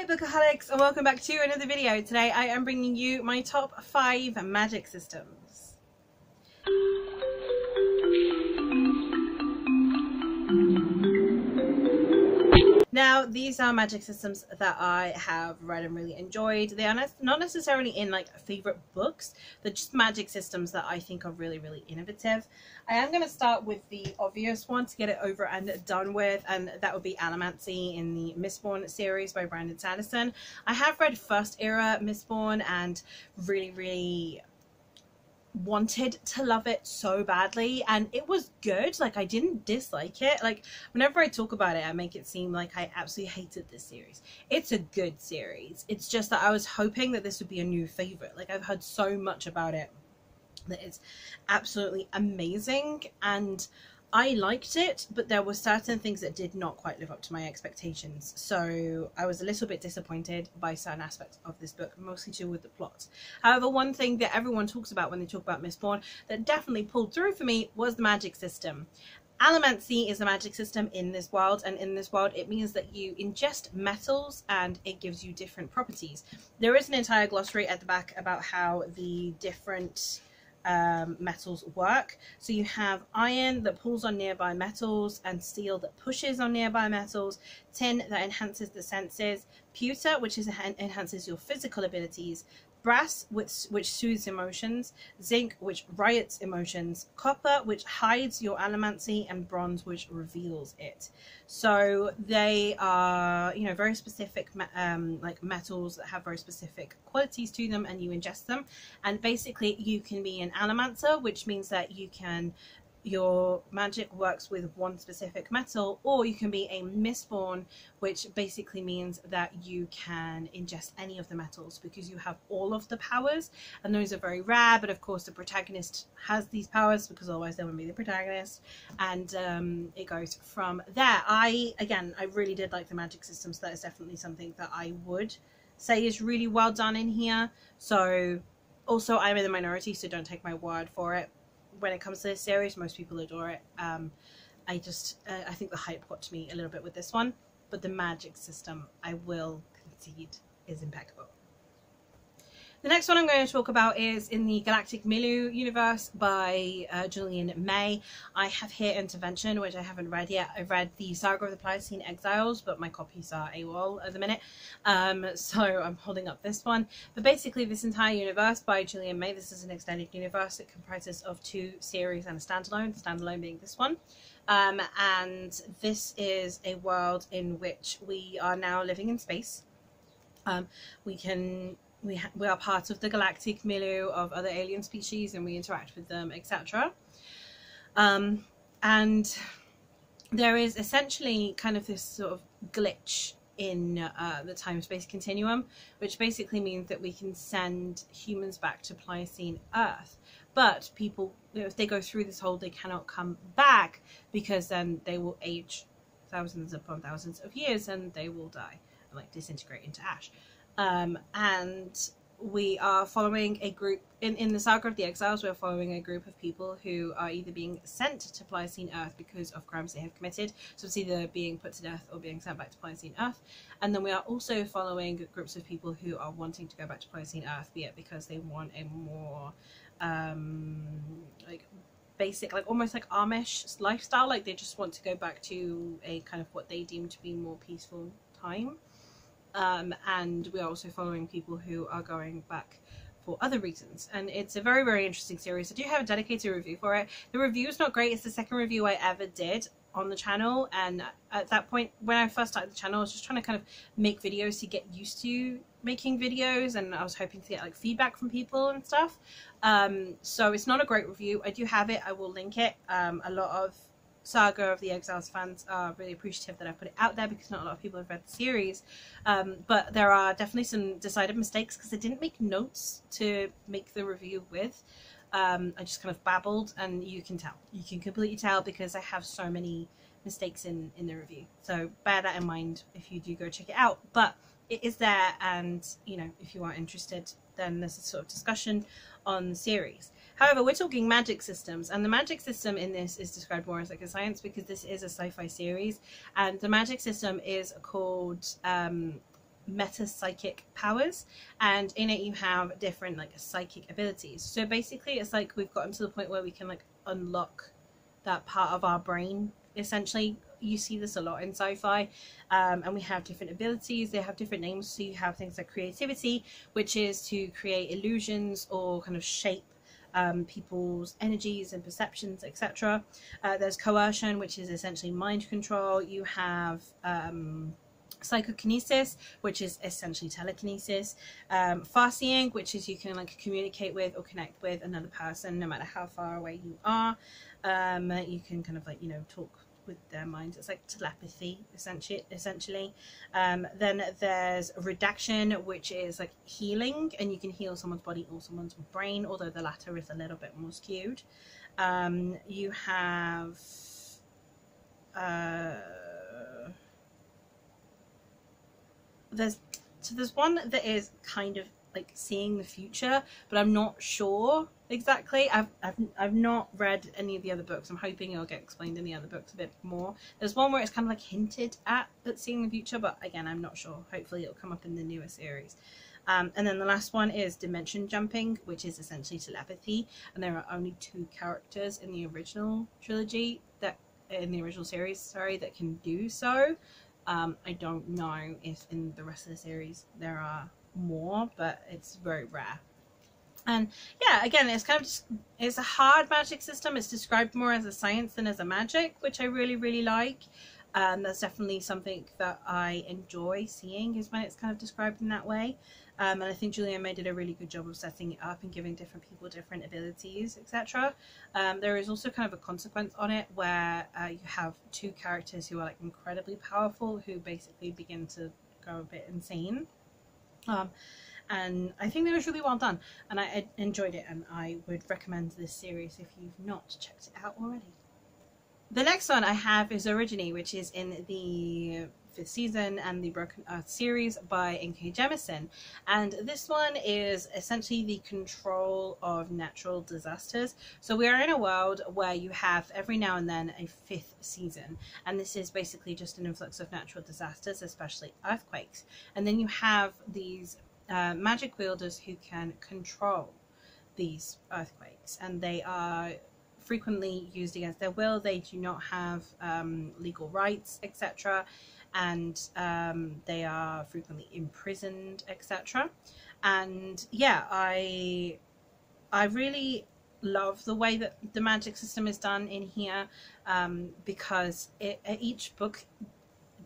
Hi Bookaholics and welcome back to another video. Today I am bringing you my top 5 magic systems. Now, these are magic systems that I have read and really enjoyed. They are not necessarily in like favorite books, they're just magic systems that I think are really, really innovative. I am going to start with the obvious one to get it over and done with, and that would be Allomancy in the Mistborn series by Brandon Sanderson. I have read first era Mistborn and really, really wanted to love it so badly and it was good. Like i didn't dislike it. Like whenever i talk about it i make it seem like i absolutely hated this series. It's a good series. It's just that i was hoping that this would be a new favorite. Like i've heard so much about it that it's absolutely amazing and I liked it, but there were certain things that did not quite live up to my expectations. So I was a little bit disappointed by certain aspects of this book, mostly to do with the plot. However, one thing that everyone talks about when they talk about Mistborn that definitely pulled through for me was the magic system. Allomancy is a magic system in this world, and in this world, it means that you ingest metals and it gives you different properties. There is an entire glossary at the back about how the different um, metals work. So you have iron that pulls on nearby metals and steel that pushes on nearby metals, tin that enhances the senses, pewter which is enhances your physical abilities, brass which, which soothes emotions, zinc which riots emotions, copper which hides your allomancy, and bronze which reveals it. So they are, you know, very specific um, like metals that have very specific qualities to them and you ingest them. And basically you can be an allomancer, which means that you can your magic works with one specific metal, or you can be a mistborn, which basically means that you can ingest any of the metals because you have all of the powers, and those are very rare. But of course, the protagonist has these powers because otherwise they wouldn't be the protagonist, and um, it goes from there. I again, I really did like the magic system, so that is definitely something that I would say is really well done in here. So, also, I'm in the minority, so don't take my word for it when it comes to this series, most people adore it. Um, I just, uh, I think the hype got to me a little bit with this one, but the magic system, I will concede, is impeccable. The next one I'm going to talk about is in the Galactic Milieu universe by uh, Julian May. I have here Intervention, which I haven't read yet. I've read the Saga of the Pliocene Exiles, but my copies are AWOL at the minute, um, so I'm holding up this one. But basically, this entire universe by Julian May, this is an extended universe. It comprises of two series and a standalone, the standalone being this one. Um, and this is a world in which we are now living in space. Um, we can we, we are part of the galactic milieu of other alien species and we interact with them, etc. Um, and there is essentially kind of this sort of glitch in uh, the time-space continuum, which basically means that we can send humans back to Pliocene Earth. But people, you know, if they go through this hole, they cannot come back because then they will age thousands upon thousands of years and they will die and like disintegrate into ash. Um, and we are following a group in, in the saga of the exiles we're following a group of people who are either being sent to pliocene earth because of crimes they have committed so it's either being put to death or being sent back to pliocene earth. And then we are also following groups of people who are wanting to go back to pliocene earth be it because they want a more um like basic like almost like amish lifestyle like they just want to go back to a kind of what they deem to be more peaceful time um, and we're also following people who are going back for other reasons. And it's a very very interesting series. I do have a dedicated review for it. The review is not great. It's the second review i ever did on the channel. And at that point when i first started the channel i was just trying to kind of make videos to get used to making videos. And i was hoping to get like feedback from people and stuff. Um, so it's not a great review. I do have it. I will link it. Um, a lot of Saga of the Exiles fans are really appreciative that I put it out there because not a lot of people have read the series. Um, but there are definitely some decided mistakes because I didn't make notes to make the review with. Um, I just kind of babbled and you can tell. You can completely tell because I have so many mistakes in, in the review. So bear that in mind if you do go check it out. But it is there and, you know, if you are interested, then there's a sort of discussion on the series. However, we're talking magic systems, and the magic system in this is described more as like a science because this is a sci-fi series, and the magic system is called um, meta psychic powers and in it you have different like psychic abilities. So basically it's like we've gotten to the point where we can like unlock that part of our brain essentially. You see this a lot in sci-fi um, and we have different abilities. They have different names. So you have things like creativity which is to create illusions or kind of shape um, people's energies and perceptions etc uh, there's coercion which is essentially mind control. You have um, psychokinesis which is essentially telekinesis. Um, far seeing which is you can like communicate with or connect with another person no matter how far away you are. Um, you can kind of like you know talk with their minds. It's like telepathy essentially essentially. Um, then there's redaction which is like healing and you can heal someone's body or someone's brain although the latter is a little bit more skewed. Um, you have uh, there's so there's one that is kind of like seeing the future, but I'm not sure exactly. I've, I've, I've not read any of the other books. I'm hoping it'll get explained in the other books a bit more. There's one where it's kind of like hinted at at seeing the future, but again, I'm not sure. Hopefully it'll come up in the newer series. Um, and then the last one is dimension jumping, which is essentially telepathy. And there are only two characters in the original trilogy that in the original series, sorry, that can do so. Um, I don't know if in the rest of the series there are more, but it's very rare. And yeah, again, it's kind of just, it's a hard magic system. It's described more as a science than as a magic, which I really, really like. And that's definitely something that I enjoy seeing is when it's kind of described in that way. Um, and I think Julian May did a really good job of setting it up and giving different people different abilities, etc. Um, there is also kind of a consequence on it where uh, you have two characters who are like incredibly powerful who basically begin to go a bit insane. Um, and I think that was really well done, and I enjoyed it, and I would recommend this series if you've not checked it out already. The next one I have is Orogeny, which is in the fifth season and the Broken Earth series by N.K. Jemisin. And this one is essentially the control of natural disasters. So we are in a world where you have every now and then a fifth season. And this is basically just an influx of natural disasters, especially earthquakes. And then you have these uh, magic wielders who can control these earthquakes. And they are frequently used against their will. They do not have um, legal rights, etc and um, they are frequently imprisoned, etc. And yeah, I I really love the way that the magic system is done in here um, because it, each book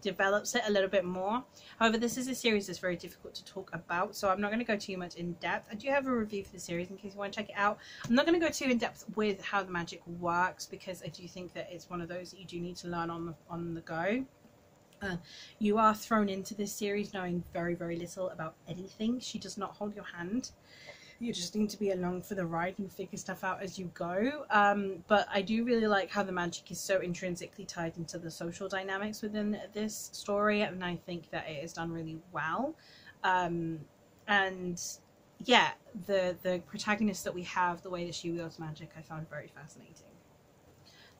develops it a little bit more. However, this is a series that's very difficult to talk about, so I'm not going to go too much in depth. I do have a review for the series in case you want to check it out. I'm not going to go too in depth with how the magic works because I do think that it's one of those that you do need to learn on the, on the go. Uh, you are thrown into this series knowing very, very little about anything. She does not hold your hand. You just need to be along for the ride and figure stuff out as you go. Um, but I do really like how the magic is so intrinsically tied into the social dynamics within this story, and I think that it is done really well. Um, and yeah, the the protagonist that we have, the way that she wields magic, I found very fascinating.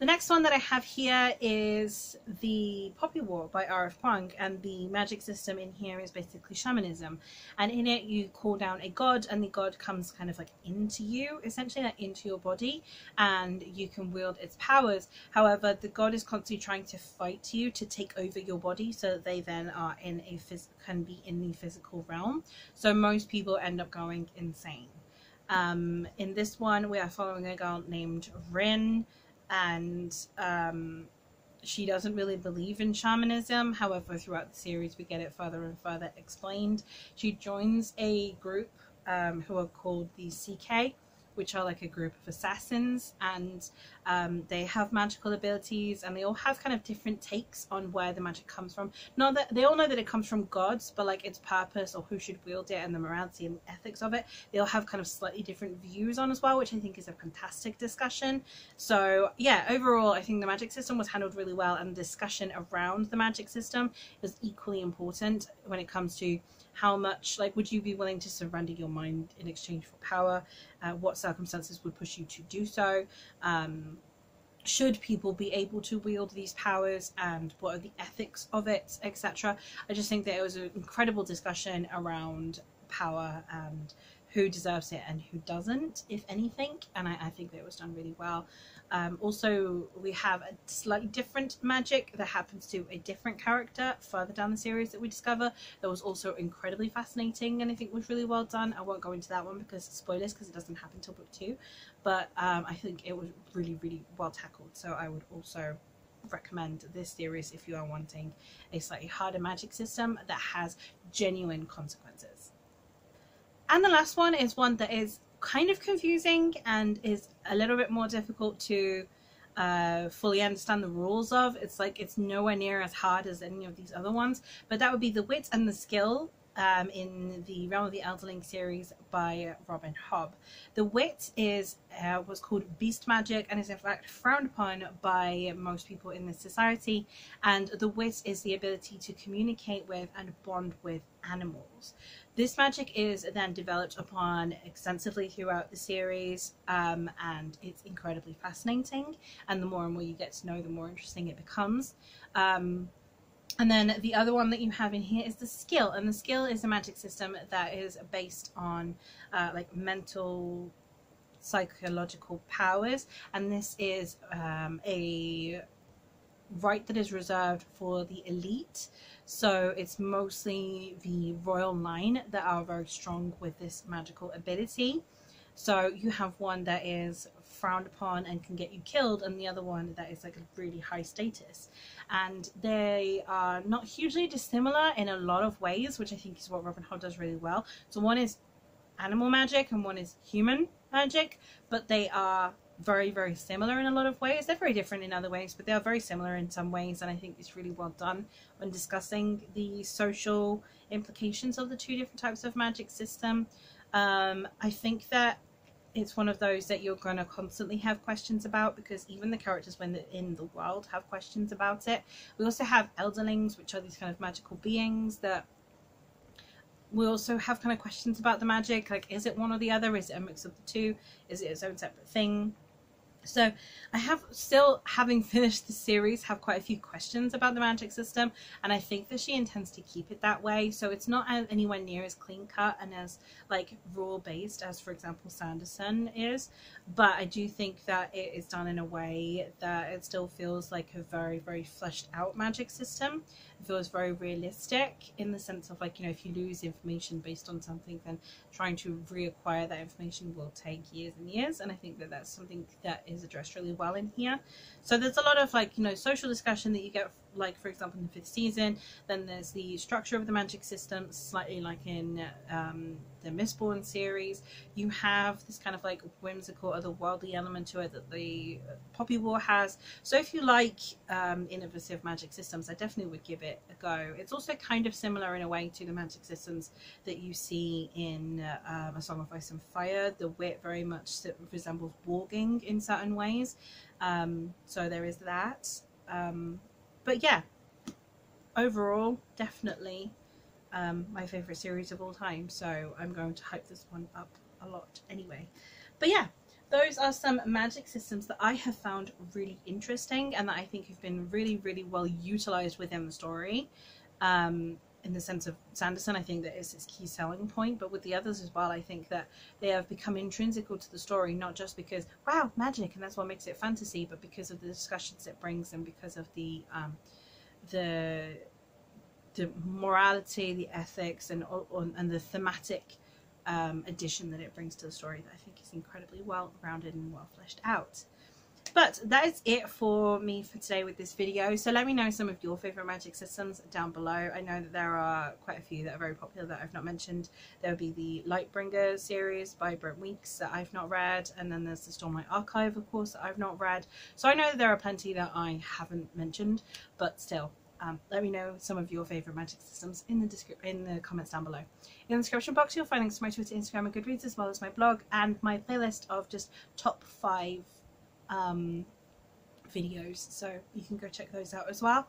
The next one that I have here is the Poppy War by R.F. Kuang, and the magic system in here is basically shamanism. And in it, you call down a god, and the god comes kind of like into you, essentially like into your body, and you can wield its powers. However, the god is constantly trying to fight you to take over your body, so that they then are in a phys- can be in the physical realm. So most people end up going insane. Um, in this one, we are following a girl named Rin and um, she doesn't really believe in shamanism. However, throughout the series, we get it further and further explained. She joins a group um, who are called the Cike, which are like a group of assassins and um, they have magical abilities and they all have kind of different takes on where the magic comes from. Not that they all know that it comes from gods, but like its purpose or who should wield it and the morality and ethics of it, they all have kind of slightly different views on as well, which I think is a fantastic discussion. So yeah, overall, I think the magic system was handled really well and the discussion around the magic system is equally important when it comes to how much like would you be willing to surrender your mind in exchange for power? Uh, what circumstances would push you to do so? Um, should people be able to wield these powers? And what are the ethics of it, etc. I just think that it was an incredible discussion around power and who deserves it and who doesn't, if anything. And I, I think that it was done really well. Um, also, we have a slightly different magic that happens to a different character further down the series that we discover. That was also incredibly fascinating and I think was really well done. I won't go into that one because spoilers, because it doesn't happen till book two. But um, I think it was really, really well tackled. So I would also recommend this series if you are wanting a slightly harder magic system that has genuine consequences. And the last one is one that is kind of confusing and is a little bit more difficult to uh, fully understand the rules of. It's like it's nowhere near as hard as any of these other ones, but that would be the wit and the skill um, in the Realm of the Elderling series by Robin Hobb. The wit is uh, was called beast magic and is in fact frowned upon by most people in this society. And the wit is the ability to communicate with and bond with animals. This magic is then developed upon extensively throughout the series, um, and it's incredibly fascinating. And the more and more you get to know, the more interesting it becomes. Um, and then the other one that you have in here is the skill, and the skill is a magic system that is based on uh, like mental psychological powers, and this is um, a right that is reserved for the elite. So it's mostly the royal line that are very strong with this magical ability. So you have one that is frowned upon and can get you killed, and the other one that is like a really high status. And they are not hugely dissimilar in a lot of ways, which I think is what Robin Hobb does really well. So one is animal magic and one is human magic, but they are very, very similar in a lot of ways. They're very different in other ways, but they are very similar in some ways, and I think it's really well done when discussing the social implications of the two different types of magic system. Um, I think that it's one of those that you're going to constantly have questions about because even the characters when they're in the world have questions about it. We also have elderlings, which are these kind of magical beings that we also have kind of questions about the magic like is it one or the other? Is it a mix of the two? Is it its own separate thing so I have still, having finished the series, have quite a few questions about the magic system, and I think that she intends to keep it that way. So it's not anywhere near as clean cut and as like rule based as, for example, Sanderson is. But I do think that it is done in a way that it still feels like a very, very fleshed out magic system. It feels very realistic in the sense of like you know if you lose information based on something, then trying to reacquire that information will take years and years. And I think that that's something that is is addressed really well in here. So there's a lot of like, you know, social discussion that you get, like for example, in the fifth season. Then there's the structure of the magic system, slightly like in um, the Mistborn series. You have this kind of like whimsical, otherworldly element to it that the Poppy War has. So if you like um, innovative magic systems, I definitely would give it a go. It's also kind of similar in a way to the magic systems that you see in uh, um, A Song of Ice and Fire. The wit very much resembles warging in certain ways. Um, so there is that. Um, but yeah, overall, definitely um, my favourite series of all time. So I'm going to hype this one up a lot anyway. But yeah, those are some magic systems that I have found really interesting and that I think have been really, really well utilised within the story. Um, in the sense of Sanderson, I think that is its key selling point, but with the others as well, I think that they have become intrinsical to the story, not just because, wow, magic, and that's what makes it fantasy, but because of the discussions it brings and because of the, um, the, the morality, the ethics, and, and the thematic um, addition that it brings to the story that I think is incredibly well rounded and well fleshed out. But that is it for me for today with this video. So let me know some of your favourite magic systems down below. I know that there are quite a few that are very popular that I've not mentioned. There would be the Lightbringer series by Brent Weeks that I've not read. And then there's the Stormlight Archive, of course, that I've not read. So I know there are plenty that I haven't mentioned. But still, um, let me know some of your favourite magic systems in the in the comments down below. In the description box you'll find links to my Twitter, Instagram and Goodreads as well as my blog and my playlist of just top five um, videos so you can go check those out as well.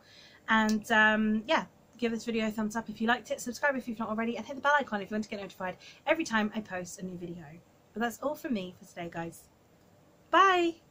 And um, yeah give this video a thumbs up if you liked it subscribe if you've not already and hit the bell icon if you want to get notified every time I post a new video. But that's all from me for today guys. Bye! Bye.